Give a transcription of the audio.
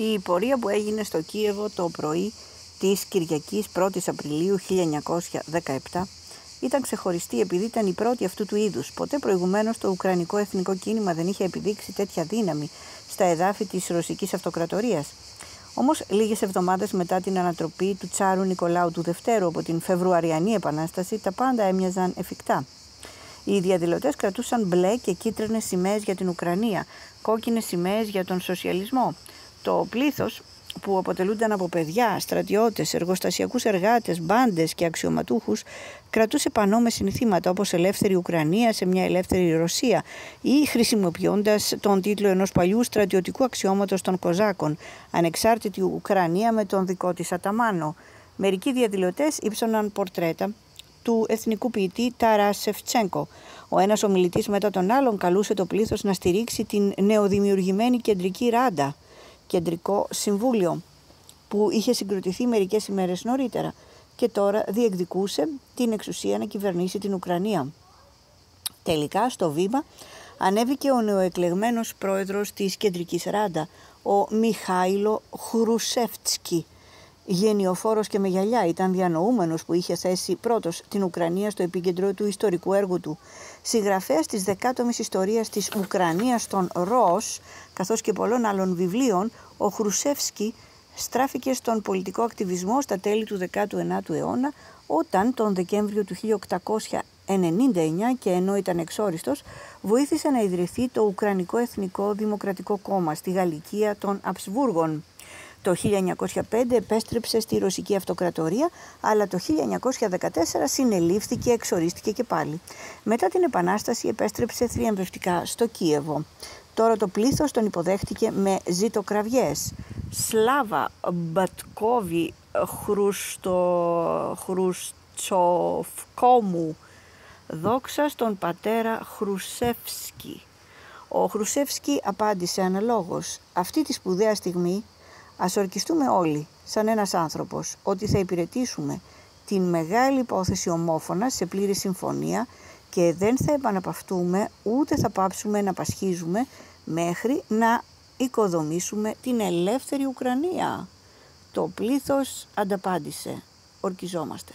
Η πορεία που έγινε στο Κίεβο το πρωί της Κυριακής 1ης Απριλίου 1917 ήταν ξεχωριστή επειδή ήταν η πρώτη αυτού του είδους. Ποτέ προηγουμένως το Ουκρανικό Εθνικό Κίνημα δεν είχε επιδείξει τέτοια δύναμη στα εδάφη της Ρωσικής Αυτοκρατορίας. Όμως, λίγες εβδομάδες μετά την ανατροπή του Τσάρου Νικολάου του Δευτέρου από την Φεβρουαριανή Επανάσταση, τα πάντα έμοιαζαν εφικτά. Οι διαδηλωτές κρατούσαν μπλε και κίτρινες σημαίες για την Ουκρανία, κόκκινες σημαίες για τον σοσιαλισμό. Το πλήθος που αποτελούνταν από παιδιά, στρατιώτες, εργοστασιακούς εργάτες, μπάντες και αξιωματούχους, κρατούσε πανό με συνηθήματα όπως ελεύθερη Ουκρανία σε μια ελεύθερη Ρωσία ή χρησιμοποιώντας τον τίτλο ενός παλιού στρατιωτικού αξιώματος των Κοζάκων, ανεξάρτητη Ουκρανία με τον δικό της Αταμάνο. Μερικοί διαδηλωτές ύψωναν πορτρέτα του εθνικού ποιητή Τάρα Σεφτσέγκο. Ο ένας ομιλητής μετά τον άλλον καλούσε το πλήθος να στηρίξει την νεοδημιουργημένη κεντρική ράντα κεντρικό συμβούλιο που είχε συγκροτηθεί μερικές ημέρες νωρίτερα και τώρα διεκδικούσε την εξουσία να κυβερνήσει την Ουκρανία. Τελικά στο βήμα ανέβηκε ο νεοεκλεγμένος πρόεδρος της Κεντρικής Ράντα, ο Μιχάηλο Χρουσεύτσκι, Γενιοφόρος και με γυαλιά ήταν διανοούμενος που είχε θέσει πρώτος την Ουκρανία στο επίκεντρο του ιστορικού έργου του. Συγγραφέας της δεκάτομης ιστορίας της Ουκρανίας των Ρος, καθώς και πολλών άλλων βιβλίων, ο Χρουσεύσκι στράφηκε στον πολιτικό ακτιβισμό στα τέλη του 19ου αιώνα, όταν τον Δεκέμβριο του 1899 και ενώ ήταν εξόριστος, βοήθησε να ιδρυθεί το Ουκρανικό Εθνικό Δημοκρατικό Κόμμα στη Γαλλικία των Αψβούργων. Το 1905 επέστρεψε στη Ρωσική Αυτοκρατορία, αλλά το 1914 συνελήφθηκε, εξορίστηκε και πάλι. Μετά την Επανάσταση επέστρεψε θριαμβευτικά στο Κίεβο. Τώρα το πλήθος τον υποδέχτηκε με ζητοκραυγές. Σλάβα Μπατκόβι Χρουστο... Χρουστσοφκόμου δόξα στον πατέρα Χρουσεύσκι. Ο Χρουσεύσκι απάντησε αναλόγως. Αυτή τη σπουδαία στιγμή Ας ορκιστούμε όλοι, σαν ένας άνθρωπος, ότι θα υπηρετήσουμε την μεγάλη υπόθεση ομόφωνα σε πλήρη συμφωνία και δεν θα επαναπαυτούμε ούτε θα πάψουμε να πασχίζουμε μέχρι να οικοδομήσουμε την ελεύθερη Ουκρανία. Το πλήθος ανταπάντησε. Ορκιζόμαστε.